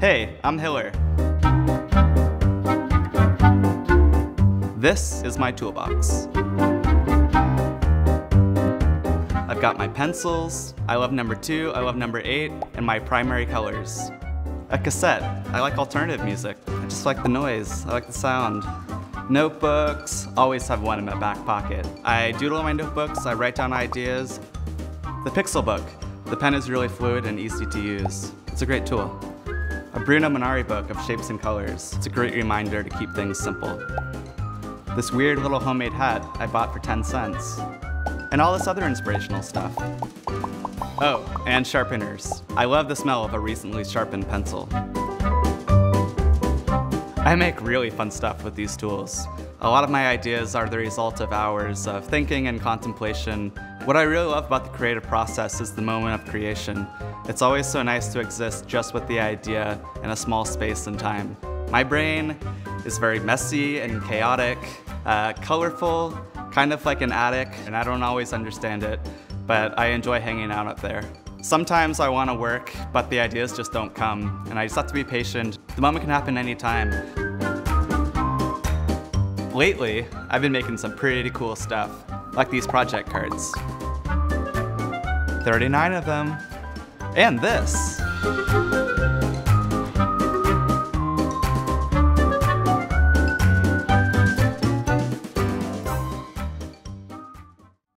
Hey, I'm Hiller. This is my toolbox. I've got my pencils, I love number two, I love number eight, and my primary colors. A cassette, I like alternative music. I just like the noise, I like the sound. Notebooks, always have one in my back pocket. I doodle in my notebooks, I write down ideas. The Pixelbook, the pen is really fluid and easy to use. It's a great tool. A Bruno Munari book of shapes and colors. It's a great reminder to keep things simple. This weird little homemade hat I bought for 10 cents. And all this other inspirational stuff. Oh, and sharpeners. I love the smell of a recently sharpened pencil. I make really fun stuff with these tools. A lot of my ideas are the result of hours of thinking and contemplation. What I really love about the creative process is the moment of creation. It's always so nice to exist just with the idea in a small space and time. My brain is very messy and chaotic, uh, colorful, kind of like an attic, and I don't always understand it, but I enjoy hanging out up there. Sometimes I want to work, but the ideas just don't come, and I just have to be patient. The moment can happen anytime. Lately, I've been making some pretty cool stuff, like these project cards. 39 of them. And this.